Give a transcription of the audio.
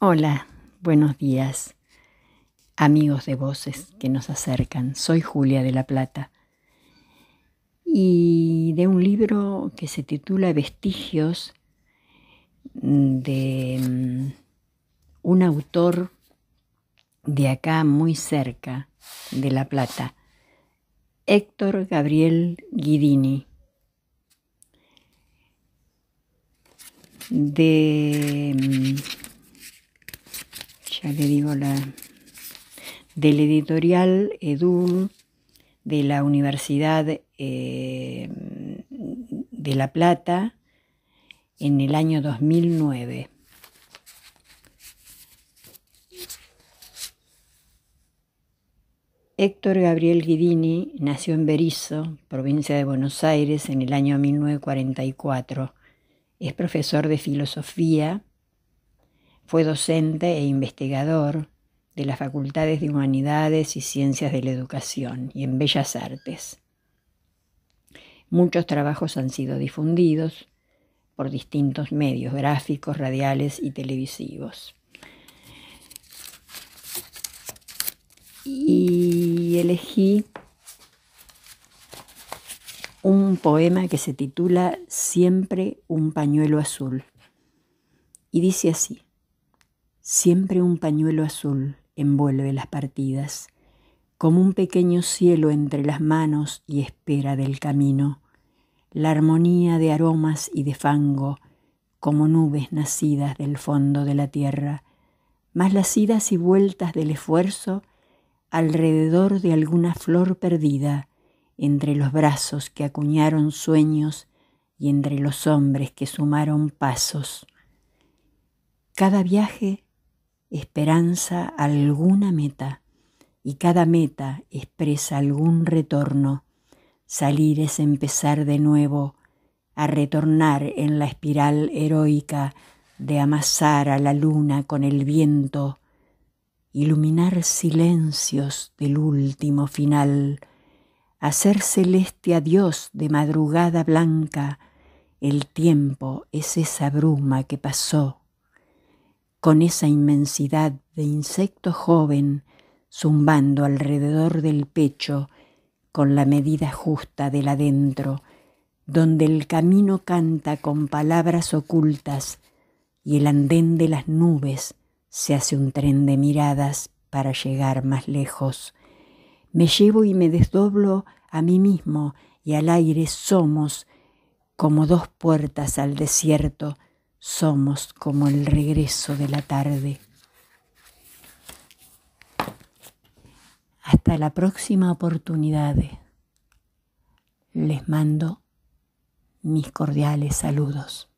Hola, buenos días, amigos de voces que nos acercan. Soy Julia de la Plata y de un libro que se titula Vestigios de mm, un autor de acá muy cerca de La Plata, Héctor Gabriel Guidini. De le digo la, del editorial EDUL de la Universidad eh, de La Plata en el año 2009. Héctor Gabriel Guidini nació en Berizo, provincia de Buenos Aires, en el año 1944. Es profesor de filosofía fue docente e investigador de las Facultades de Humanidades y Ciencias de la Educación y en Bellas Artes. Muchos trabajos han sido difundidos por distintos medios gráficos, radiales y televisivos. Y elegí un poema que se titula Siempre un pañuelo azul. Y dice así. Siempre un pañuelo azul envuelve las partidas, como un pequeño cielo entre las manos y espera del camino, la armonía de aromas y de fango, como nubes nacidas del fondo de la tierra, más las idas y vueltas del esfuerzo alrededor de alguna flor perdida, entre los brazos que acuñaron sueños y entre los hombres que sumaron pasos. Cada viaje esperanza alguna meta y cada meta expresa algún retorno. Salir es empezar de nuevo, a retornar en la espiral heroica de amasar a la luna con el viento, iluminar silencios del último final, hacer celeste adiós de madrugada blanca, el tiempo es esa bruma que pasó con esa inmensidad de insecto joven zumbando alrededor del pecho con la medida justa del adentro, donde el camino canta con palabras ocultas y el andén de las nubes se hace un tren de miradas para llegar más lejos. Me llevo y me desdoblo a mí mismo y al aire somos como dos puertas al desierto somos como el regreso de la tarde. Hasta la próxima oportunidad. Les mando mis cordiales saludos.